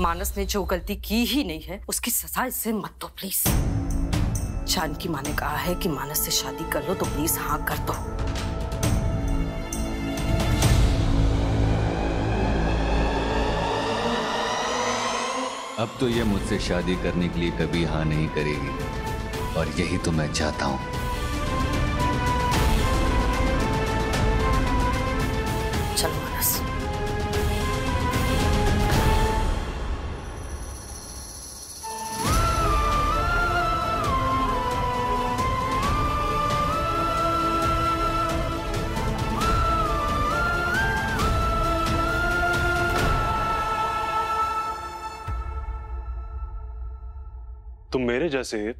मानस ने जो गलती की ही नहीं है, उसकी सजा इससे मत दो प्लीज़ जानकी माँ ने कहा है कि मानस से शादी कर लो तो प्लीज़ हाँ कर दो। अब तो ये मुझसे शादी करने के लिए कभी हाँ नहीं करेगी। और यही तो मैं चाहता हूँ। तुम मेरे जैसे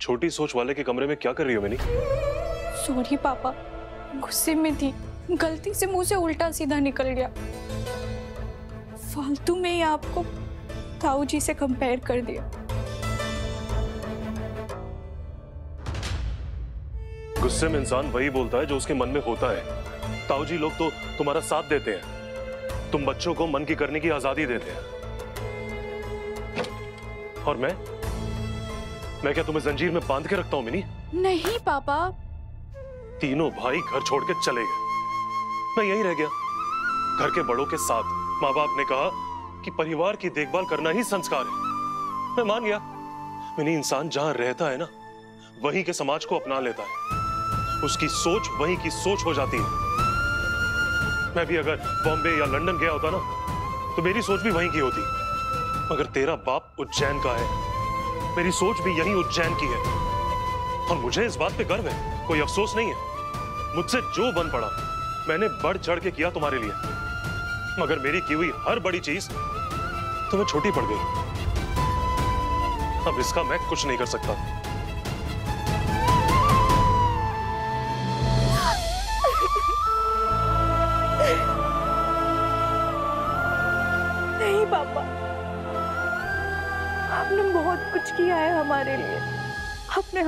छोटी सोच वाले के कमरे में क्या कर रही हो मिनी? सॉरी पापा। गुस्से में थी। गलती से मुँह से उल्टा सीधा निकल गया। फालतू में ही आपको ताऊ जी से कंपेयर कर दिया। गुस्से में इंसान वही बोलता है जो उसके मन में होता है। ताऊ जी लोग तो तुम्हारा साथ देते हैं। तुम बच्चों को मन की करने की आज़ादी देते हैं। और मैं? मैं क्या तुम्हें जंजीर में बाँध के रखता हूँ मिनी? नहीं पापा। तीनों भाई घर छोड़ के चले गए। मैं यहीं रह गया। घर के बड़ों के साथ माँ बाप ने कहा कि परिवार की देखभाल करना ही संस्कार है। मैं मान गया। मैंने इंसान जहाँ रहता है ना वहीं के समाज को अपना लेता है। उसकी सोच वहीं की सोच हो जाती है। मैं भी अगर बॉम्बे या लंदन गया होता ना तो मेरी सोच भी वहीं की होती। मगर तेरा बाप उज्जैन का है। मेरी सोच भी यही उज्जैन की है। और मुझे इस बात पे गर्व है, कोई अफसोस नहीं है। मुझसे जो बन पड़ा, मैंने बढ़ चढ़ के किया तुम्हारे लिए। मगर मेरी की हुई हर बड़ी चीज़ तुम्हें छोटी पड़ गई। अब इसका मैं कुछ नहीं कर सकता।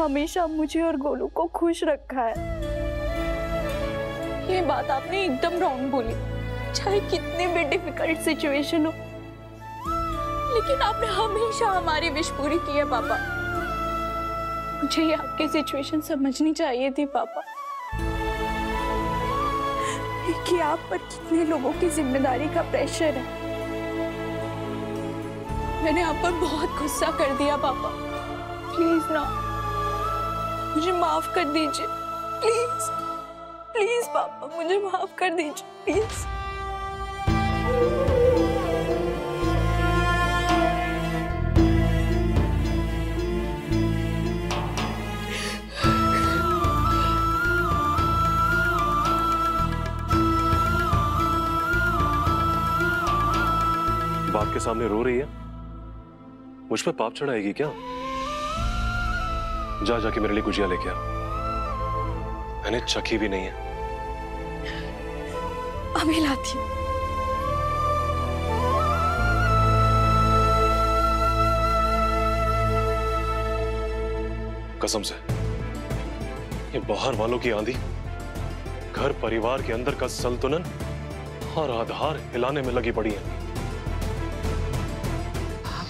हमेशा मुझे और गोलू को खुश रखा है। ये बात आपने एकदम रॉन्ग बोली। चाहे कितनी भी डिफ़िकल्ट सिचुएशन हो। लेकिन आपने हमेशा हमारी विश पूरी की है, पापा। मुझे ये आपकी सिचुएशन समझनी चाहिए थी, पापा। कि आप पर कितने लोगों की ज़िम्मेदारी का प्रेशर है। मैंने आप पर बहुत गुस्सा कर दिया, पापा। प्लीज़ ना। मुझे माफ़ कर दीजिए। प्लीज़ प्लीज़ पापा, मुझे माफ़ कर दीजिए, प्लीज़। बाप के सामने रो रही है? मुझ पे पाप चढ़ाएगी क्या? जा जाके मेरे लिए गुजिया लेके आ। मैंने चखी भी नहीं है। अभी लाती हूँ। कसम से। ये बाहर वालों की आंधी घर परिवार के अंदर का संतुलन और आधार हिलाने में लगी पड़ी है।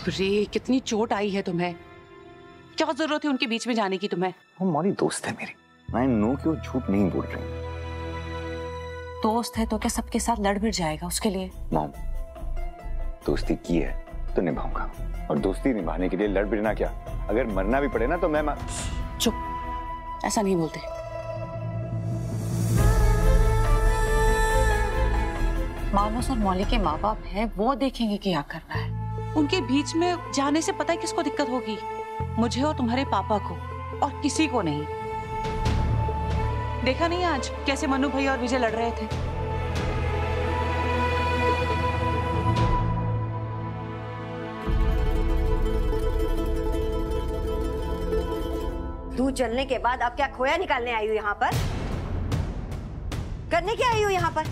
रे कितनी चोट आई है तुम्हें। क्या ज़रूरत है उनके बीच में जाने की तुम्हें? वो मौली दोस्त है मेरी। आई नो कि वो झूठ नहीं बोल रही दोस्त है तो क्या सबके साथ लड़ भिड़ जाएगा उसके लिए? मॉम दोस्ती की है तो निभाऊँगा। और दोस्ती निभाने के लिए लड़ भिड़ना क्या? अगर मरना भी पड़े ना तो मैं मा... चुप। ऐसा नहीं बोलते। मानस और मौली के माँ बाप हैं वो देखेंगे कि क्या करना है। उनके बीच में जाने से पता है किसको दिक्कत होगी? मुझे और तुम्हारे पापा को और किसी को नहीं। देखा नहीं आज कैसे मनु भैया और विजय लड़ रहे थे? दूध जलने के बाद अब क्या खोया निकालने आई हो यहाँ पर? करने क्या आई हो यहाँ पर?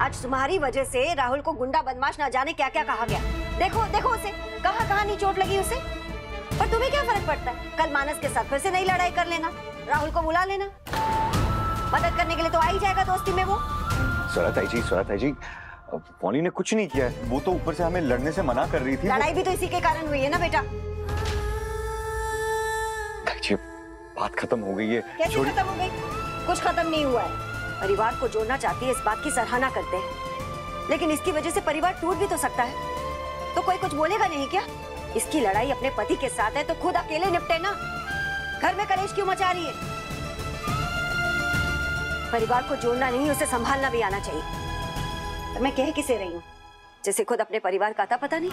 आज तुम्हारी वजह से राहुल को गुंडा बदमाश ना जाने क्या क्या कहा गया? देखो देखो उसे। कहाँ कहाँ नहीं चोट लगी उसे? पर तुम्हें क्या फ़र्क पड़ता है? कल मानस के साथ फिर से नई लड़ाई कर लेना। राहुल को बुला लेना। मदद करने के लिए तो आ ही जाएगा दोस्ती में वो। स्वराताई जी स्वराताई जी अब ने कुछ नहीं किया है। वो तो ऊपर से हमें लड़ने से मना कर रही थी। लड़ाई भी तो इसी के कारण हुई है ना बेटा? देखिए बात खत्म हो गई है। कैसे खत्म हो गई? कुछ खत्म नहीं हुआ है। परिवार को जोड़ना चाहती है इस बात की सराहना करते हैं। लेकिन इसकी वजह से परिवार टूट भी तो सकता है। तो कोई कुछ बोलेगा नहीं क्या? इसकी लड़ाई अपने पति के साथ है तो खुद अकेले निपटे ना। घर में कलेश क्यों मचा रही है? परिवार को जोड़ना नहीं, उसे संभालना भी आना चाहिए। पर मैं कह किसे रही हूँ, जैसे खुद अपने परिवार का था पता नहीं?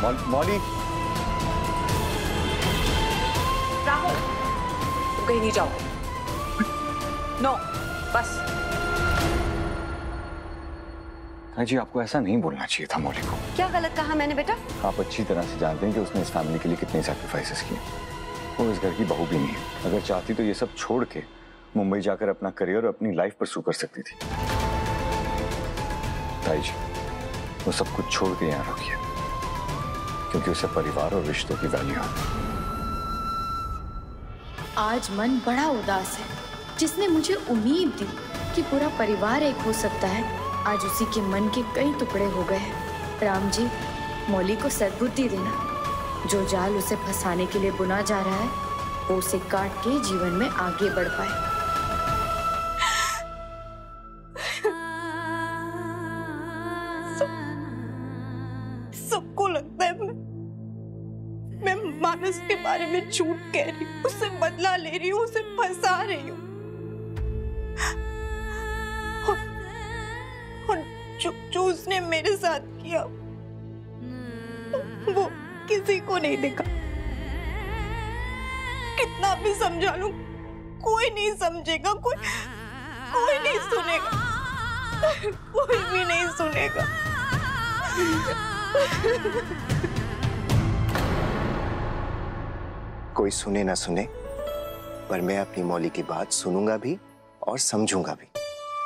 मौल- कहीं नहीं जाओ नो बस। जी आपको ऐसा नहीं बोलना चाहिए था मौली को। क्या गलत कहा मैंने बेटा? आप अच्छी तरह से जानते हैं कि उसने इस फैमिली के लिए कितने सैक्रिफाइसेस किए वो इस घर की बहू भी नहीं है। अगर चाहती तो ये सब छोड़ के मुंबई जाकर अपना करियर और अपनी लाइफ परसू कर सकती थी। ताई जी वो सब कुछ छोड़ के यहाँ रखिए। क्योंकि उसे परिवार और रिश्तों की वैल्यू आती है। आज मन बड़ा उदास है, जिसने मुझे उम्मीद दी कि पूरा परिवार एक हो सकता है। आज उसी के मन के कई टुकड़े हो गए हैं। राम जी, मौली को सद्बुद्धि देना। जो जाल उसे फंसाने के लिए बुना जा रहा है, वो उसे काट के जीवन में आगे बढ़ पाए। सबको लगता है मैं मैं मानस के बारे में झूठ कह रही उसे फंसा रही हूँ। और, और जो जो उसने मेरे साथ किया वो किसी को नहीं दिखा। कितना भी समझा लू कोई नहीं समझेगा कोई कोई नहीं सुनेगा कोई भी नहीं सुनेगा। कोई सुने ना सुने पर मैं अपनी मौली की बात सुनूँगा भी और समझूँगा भी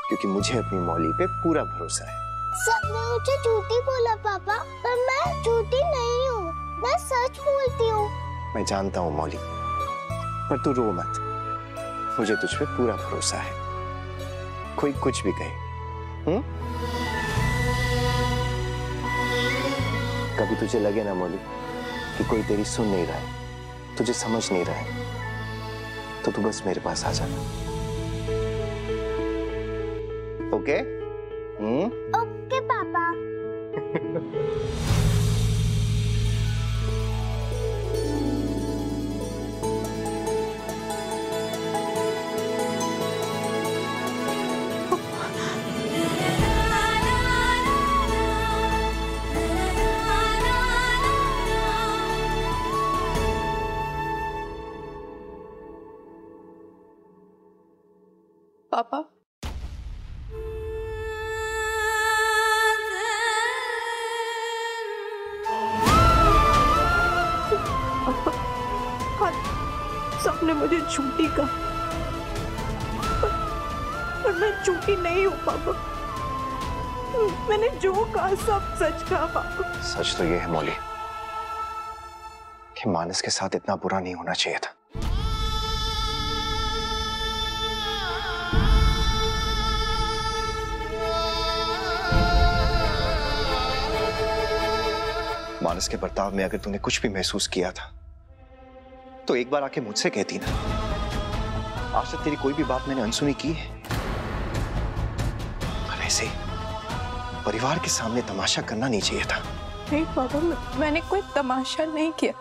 क्योंकि मुझे अपनी मौली पे पूरा भरोसा है। सबने मुझे झूठी बोला पापा पर मैं झूठी नहीं हूँ। मैं सच बोलती हूँ। मैं जानता हूँ मौली पर तू रो मत। मुझे तुझ पे पूरा भरोसा है। कोई कुछ भी कहे हम्म? कभी तुझे लगे ना मौली कि कोई तेरी सुन नहीं रहा है तुझे समझ नहीं रहा है। तो तू बस मेरे पास आ जाना ओके हम्म ओके पापा मैंने जो कहा सब सच कहा सच तो ये है, मौली, कि मानस के साथ इतना बुरा नहीं होना चाहिए था। मानस के बर्ताव में अगर तूने कुछ भी महसूस किया था तो एक बार आके मुझसे कहती ना। आज तक तेरी कोई भी बात मैंने अनसुनी की है। ऐसे परिवार के सामने तमाशा करना नहीं चाहिए था। नहीं पापा मैंने कोई तमाशा नहीं किया।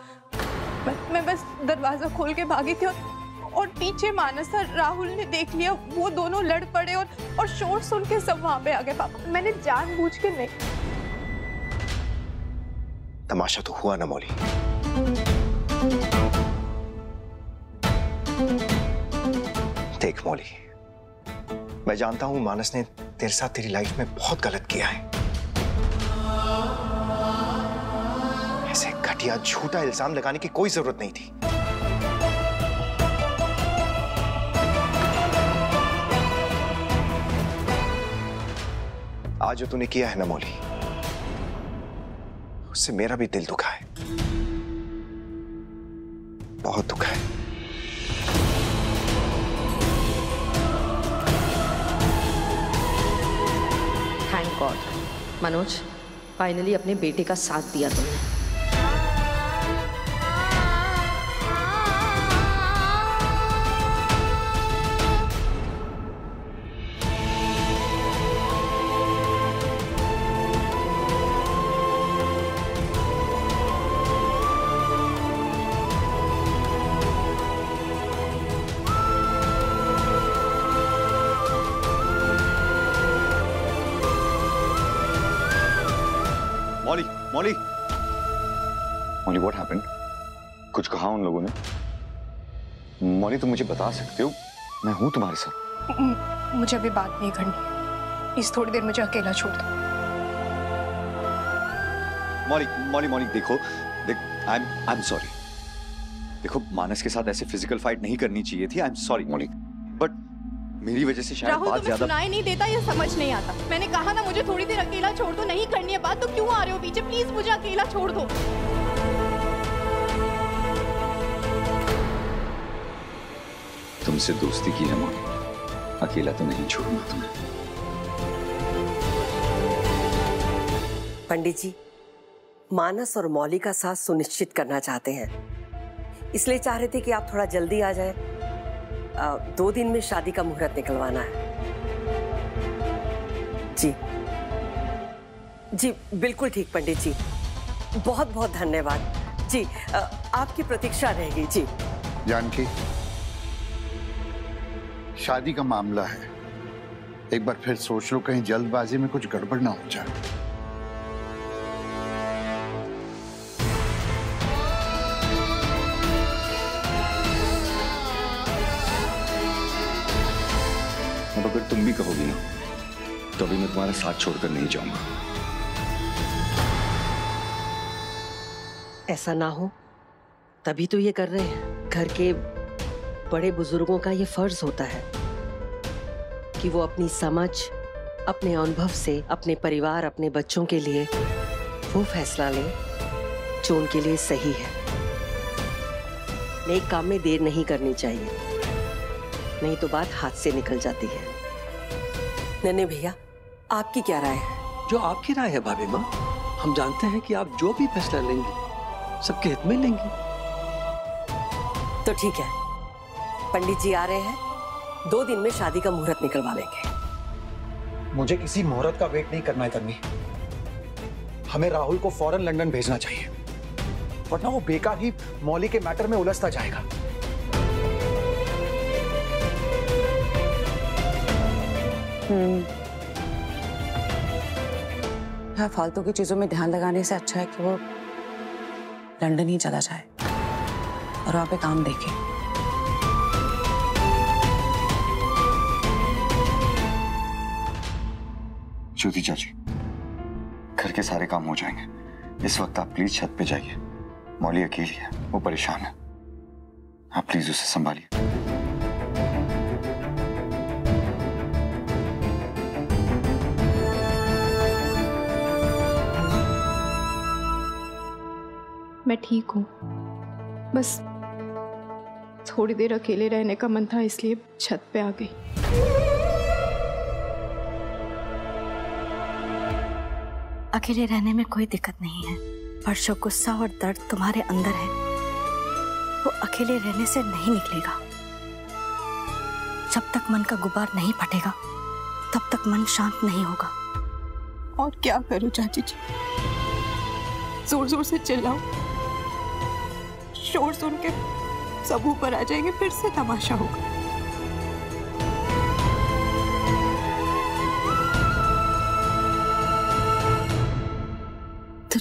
मैं, मैं बस दरवाज़ा खोल के भागी थी और, और पीछे मानस और राहुल ने देख लिया वो दोनों लड़ पड़े और और शोर सुन के सब वहाँ पे आ गए। पापा मैंने जानबूझ के नहीं। तमाशा तो हुआ ना मौली। देख मौली मैं जानता हूँ मानस ने तेरे साथ तेरी लाइफ में बहुत गलत किया है। ऐसे घटिया झूठा इल्ज़ाम लगाने की कोई ज़रूरत नहीं थी। आज जो तूने किया है ना मौली, उससे मेरा भी दिल दुखा है। बहुत दुखा है। मनोज फाइनली अपने बेटे का साथ दिया तुमने। तुम मुझे बता सकते हो? मैं हूँ तुम्हारे साथ। मुझे अभी बात नहीं करनी इस थोड़ी देर मुझे अकेला छोड़ दो। मौली मौली मौली देखो देख I am I am sorry देखो मानस के साथ ऐसे फ़िज़िकल फाइट नहीं करनी चाहिए थी। I am sorry Mouli. But मेरी वजह से शायद बात ज़्यादा सुनाई नहीं देता ये समझ नहीं आता। मैंने कहा ना मुझे थोड़ी देर अकेला छोड़ दो नहीं करनी है बात तो क्यों आ रहे हो पीछे? प्लीज़ मुझे अकेला छोड़ दो। तुमसे दोस्ती की है मौली अकेला तो नहीं छोड़ूँगा तुम्हें। पंडित जी मानस और मौली का साथ सुनिश्चित करना चाहते हैं। इसलिए चाह रहे थे कि आप थोड़ा जल्दी आ जाए। आ, दो दिन में शादी का मुहूर्त निकलवाना है। जी। जी बिल्कुल ठीक पंडित जी। बहुत बहुत धन्यवाद। जी आ, आपकी प्रतीक्षा रहेगी। जी। जानकी शादी का मामला है। एक बार फिर सोच लो कहीं जल्दबाजी में कुछ गड़बड़ ना हो जाए। अब अगर तुम भी कहोगी ना तो अभी मैं तुम्हारा साथ छोड़कर नहीं जाऊँगा। ऐसा ना हो। तभी तो ये कर रहे हैं। घर के बड़े बुज़ुर्गों का ये फ़र्ज़ होता है कि वो अपनी समझ अपने अनुभव से अपने परिवार अपने बच्चों के लिए वो फैसला लें जो उनके लिए सही है। नेक काम में देर नहीं करनी चाहिए नहीं तो बात हाथ से निकल जाती है। नन्हे भैया आपकी क्या राय है? जो आपकी राय है भाभी माँ हम जानते हैं कि आप जो भी फैसला लेंगे सबके हित में लेंगे। तो ठीक है पंडित जी आ रहे हैं। दो दिन में शादी का मुहूर्त निकलवा लेंगे। मुझे किसी मुहूर्त का वेट नहीं करना है तन्वी। हमें राहुल को फ़ौरन लंदन भेजना चाहिए। वरना वो बेकार ही मौली के मैटर में उलझता जाएगा। यार फालतू की चीज़ों में ध्यान लगाने से अच्छा है कि वो लंदन ही चला जाए। और वहाँ पे काम देखे। ज्योति चाची, घर के सारे काम हो जाएँगे। इस वक्त आप प्लीज़ छत पे जाइए। मौली अकेली है, वो परेशान है। आप प्लीज़ उसे संभालिए। मैं ठीक हूँ। बस थोड़ी देर अकेले रहने का मन था इसलिए छत पे आ गई। अकेले रहने में कोई दिक्कत नहीं है। पर जो गुस्सा और दर्द तुम्हारे अंदर है। वो अकेले रहने से नहीं निकलेगा। जब तक मन का गुबार नहीं फटेगा, तब तक मन शांत नहीं होगा। और क्या करूँ, चाची जी? ज़ोर ज़ोर से चिल्लाऊं शोर सुन के सब ऊपर आ जाएँगे, फिर से तमाशा होगा।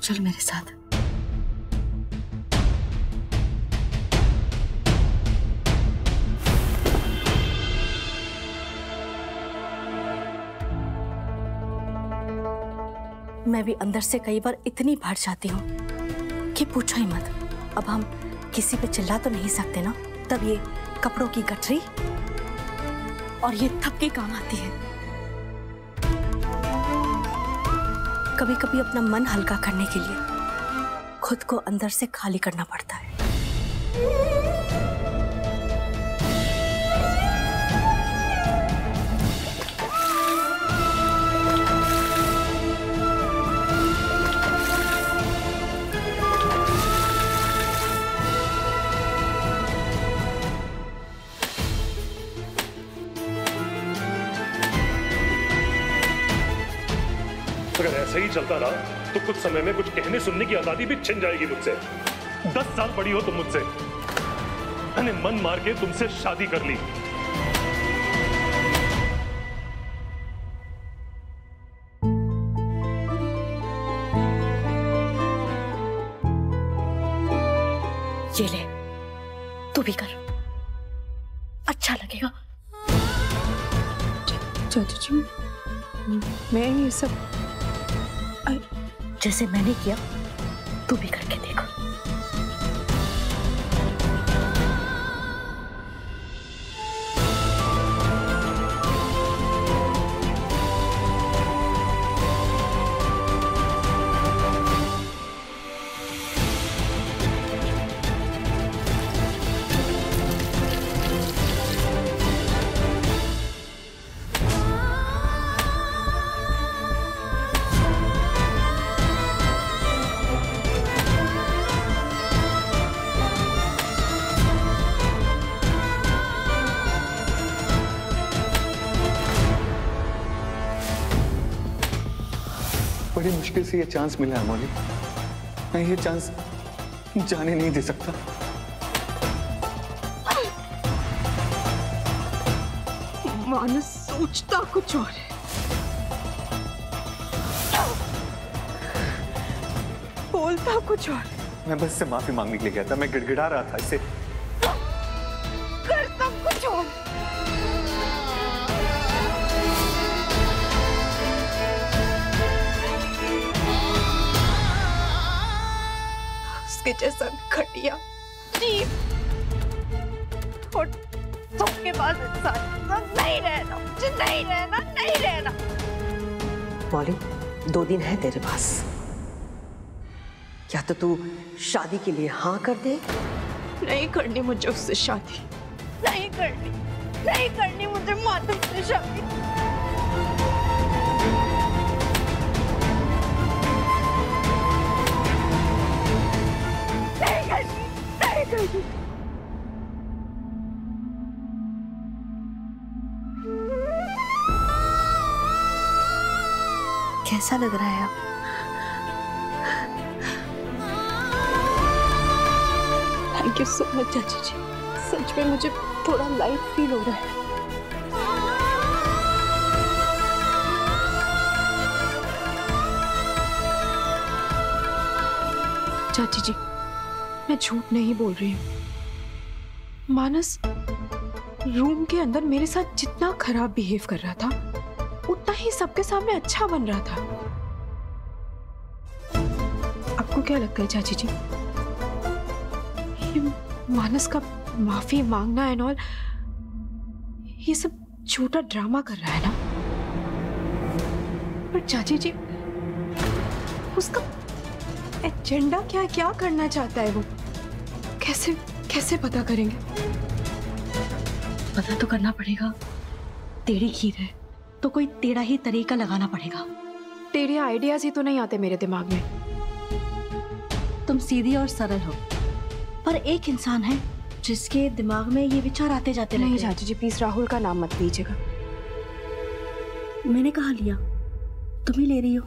चल मेरे साथ। मैं भी अंदर से कई बार इतनी भर जाती हूँ कि पूछो ही मत। अब हम किसी पे चिल्ला तो नहीं सकते ना? तब ये कपड़ों की गठरी और ये थपकी काम आती है। कभी कभी अपना मन हल्का करने के लिए खुद को अंदर से खाली करना पड़ता है। ऐसे ही चलता रहा तो कुछ समय में कुछ कहने सुनने की आज़ादी भी छिन जाएगी मुझसे। दस साल पड़ी हो तुम मुझसे। मैंने मन मार के तुमसे शादी कर ली। जैसे मैंने किया तू भी करके देखो। बड़ी मुश्किल से ये चांस मिला है मौली मैं ये चांस जाने नहीं दे सकता। मानस सोचता कुछ और है। बोलता कुछ और। मैं बस से माफ़ी मांगने के लिए गया था। मैं गिड़गिड़ा रहा था। इसे उसके जैसा घटिया चीप सबके पास इंसान। नहीं रहना मुझे नहीं रहना नहीं रहना। मौली दो दिन है तेरे पास। या तो तू शादी के लिए हाँ कर दे? नहीं करनी मुझे उससे शादी। नहीं करनी नहीं करनी मुझे मातम से शादी। कैसा लग रहा है अब थैंक यू सो मच चाची जी। सच में मुझे थोड़ा लाइट फील हो रहा है। चाची जी मैं झूठ नहीं बोल रही हूँ। मानस, रूम के अंदर मेरे साथ जितना खराब बिहेव कर रहा था, उतना ही सबके सामने अच्छा बन रहा था। आपको क्या लगता है, चाची जी? मानस का माफ़ी मांगना एंड ऑल ये सब छोटा ड्रामा कर रहा है ना? पर चाची जी, उसका एजेंडा क्या क्या करना चाहता है वो? कैसे कैसे पता करेंगे? पता तो करना पड़ेगा। टेढ़ी खीर है तो कोई टेढ़ा ही तरीका लगाना पड़ेगा। तेरे आइडियाज़ ही तो नहीं आते मेरे दिमाग में। तुम सीधी और सरल हो पर एक इंसान है जिसके दिमाग में ये विचार आते जाते नहीं चाची जी प्लीज़ राहुल का नाम मत लीजिएगा। मैंने कहा लिया। तुम ही ले रही हो।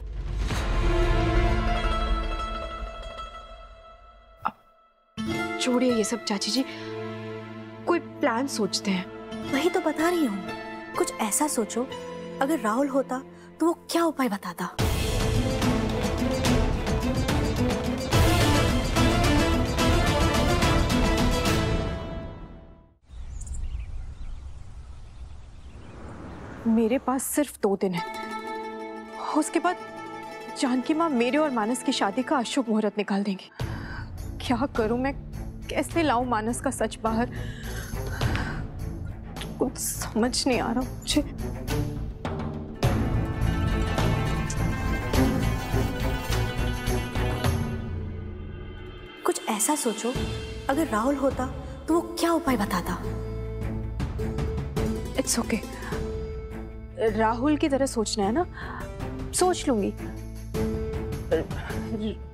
छोड़िए ये सब चाची जी कोई प्लान सोचते हैं? वही तो बता रही हूँ। कुछ ऐसा सोचो अगर राहुल होता तो वो क्या उपाय बताता? मेरे पास सिर्फ़ दो दिन है। उसके बाद जानकी माँ मेरे और मानस की शादी का अशुभ मुहूर्त निकाल देंगी। क्या करूँ मैं? कैसे लाऊं मानस का सच बाहर? कुछ समझ नहीं आ रहा मुझे। कुछ ऐसा सोचो अगर राहुल होता तो वो क्या उपाय बताता? इट्स ओके राहुल की तरह सोचना है ना? सोच लूँगी।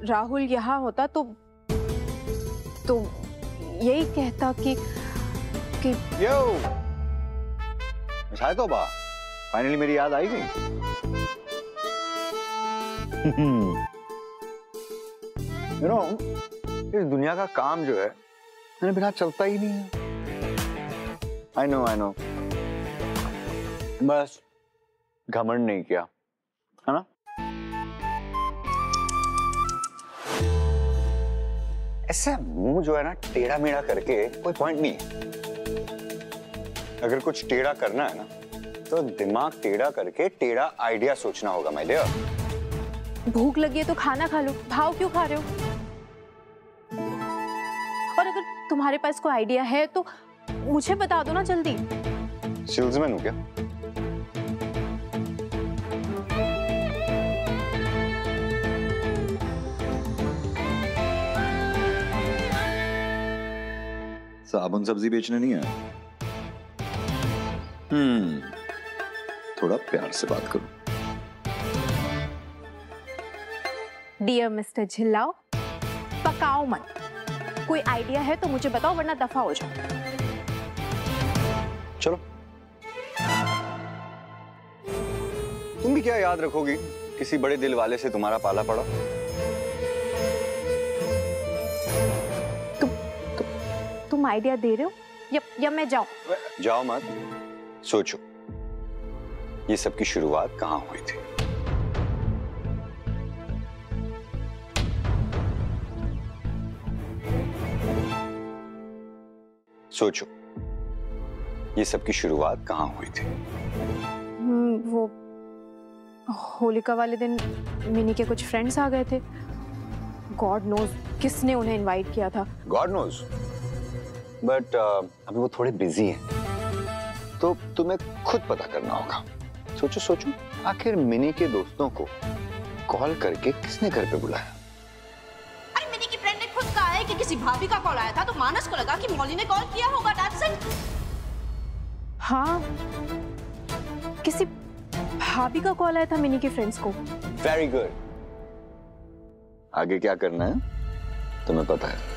राहुल यहाँ होता तो तो यही कहता कि कि यो! तो बा। फाइनली मेरी याद आई गई। यू नो इस दुनिया का काम जो है मेरे बिना चलता ही नहीं है। आई नो आई नो बस घमंड नहीं किया। है ना? ऐसा मुँह जो है ना टेढ़ा मेढ़ा करके कोई पॉइंट नहीं है। अगर कुछ टेढ़ा करना है ना तो दिमाग टेढ़ा करके टेढ़ा आइडिया सोचना होगा मैं डियर भूख लगी है तो खाना खा लो। भाव क्यों खा रहे हो? और अगर तुम्हारे पास कोई आइडिया है तो मुझे बता दो ना जल्दी। सेल्समैन हो क्या? साबुन सब्ज़ी बेचने नहीं आया हम्म थोड़ा प्यार से बात करो। डियर मिस्टर झिल्लाओ पकाओ मत। कोई आइडिया है तो मुझे बताओ वरना दफ़ा हो जाओ। चलो। तुम भी क्या याद रखोगी? किसी बड़े दिल वाले से तुम्हारा पाला पड़ा? तुम आइडिया दे रहे हो? या, या मैं जाऊँ? जाओ मत। सोचो ये सब की शुरुआत कहाँ हुई थी? सोचो ये सब की शुरुआत कहाँ हुई थी? हम्म, वो होलिका वाले दिन मिनी के कुछ फ्रेंड्स आ गए थे। गॉड नोज़ किसने उन्हें इनवाइट किया था। गॉड नोज़ बट uh, अभी वो थोड़े बिज़ी हैं। तो तुम्हें खुद पता करना होगा। सोचो सोचो। आखिर मिनी के दोस्तों को कॉल करके किसने घर पे बुलाया? अरे मिनी की फ्रेंड ने खुद कहा है कि किसी भाभी का कॉल आया था तो मानस को लगा कि मौली ने कॉल किया होगा दैट्स इट हाँ। किसी भाभी का कॉल आया था मिनी के फ्रेंड्स को। वेरी गुड आगे क्या करना है? तुम्हें पता है।